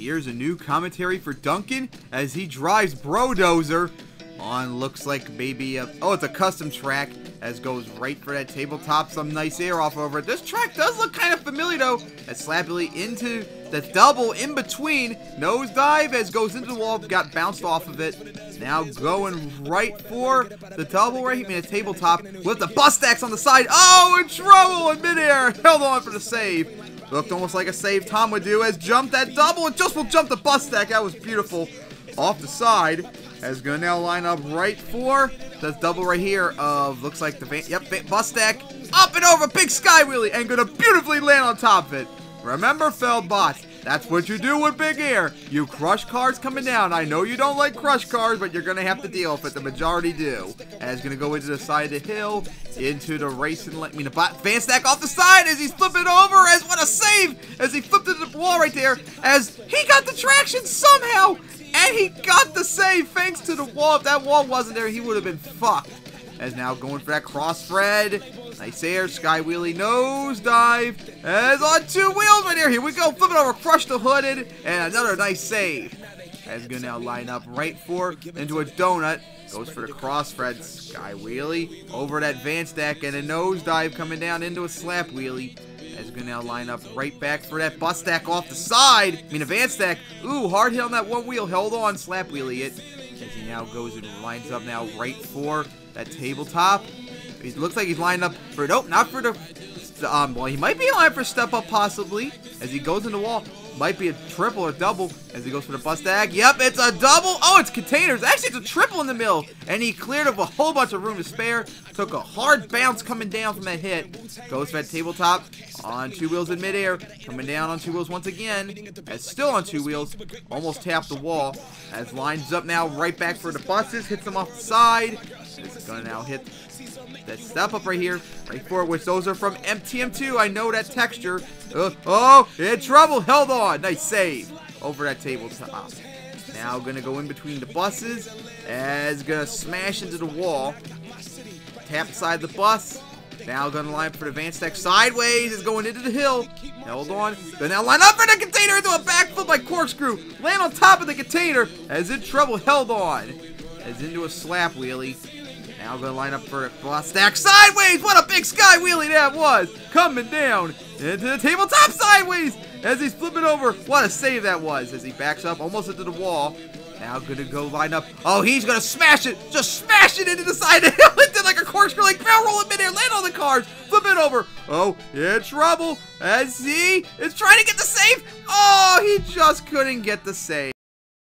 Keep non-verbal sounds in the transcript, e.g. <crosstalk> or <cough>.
Here's a new commentary for Duncan as he drives Brodozer on looks like maybe a, oh it's a custom track as goes right for that tabletop. Some nice air off over it. This track does look kind of familiar though as slap wheelie into the double in between. Nosedive as goes into the wall got bounced off of it. Now going right for the double right I mean a tabletop with the bus stacks on the side. Oh in trouble in midair. <laughs> Held on for the save Looked almost like a save Tom would do as jump that double and just will jump the bus stack. That was beautiful. Off the side as gonna now line up right for the double right here of looks like the van, yep bus stack up and over big sky wheelie and gonna beautifully land on top of it. Remember Feldbot, that's what you do with Big Air. You crush cars coming down. I know you don't like crush cars, but you're going to have to deal with it. The majority do. And it's going to go into the side of the hill, into the racing lane. I mean, the fan stack off the side as he's flipping over. As a save! As he flipped into the wall right there. As he got the traction somehow. And he got the save thanks to the wall. If that wall wasn't there, he would have been fucked. As now going for that cross thread. Nice air, sky wheelie, nose dive. As on two wheels right here. Here we go. Flip it over, crush the hooded. And another nice save. As gonna now line up right for into a donut. Goes for the cross thread, sky wheelie. Over that van stack and a nose dive coming down into a slap wheelie. As gonna now line up right back for that bus stack off the side. I mean, a van stack. Ooh, hard hit on that one wheel. Held on, slap wheelie it. As he now goes and lines up now right for that tabletop. He looks like he's lined up for, nope, not for the, um, well, he might be lined for step up possibly as he goes in the wall. Might be a triple or double as he goes for the bus stack. Yep, it's a double. Oh, it's containers. Actually, it's a triple in the middle. And he cleared up a whole bunch of room to spare. Took a hard bounce coming down from that hit. Goes for that tabletop on two wheels in midair. Coming down on two wheels once again. As still on two wheels. Almost tapped the wall. As lines up now right back for the buses. Hits them off the side. It's gonna now hit that step up right here, right for which those are from MTM2. I know that texture. Uh, oh, in trouble. Held on. Nice save over that tabletop. Now gonna go in between the buses as gonna smash into the wall. Tap side the bus. Now gonna line up for the van stack sideways. Is going into the hill. Held on. Then now line up for the container into a backflip by corkscrew. Land on top of the container. As in trouble. Held on. As into a slap wheelie. Now gonna line up for a stack sideways. What a big sky wheelie that was. Coming down into the tabletop sideways as he's flipping over. What a save that was as he backs up almost into the wall. Now gonna go line up. Oh, he's gonna smash it. Just smash it into the side of the. It <laughs> did like a corkscrew, like barrel roll in midair. Land on the cars. Flip it over. Oh, in trouble. As he is trying to get the save. Oh, he just couldn't get the save.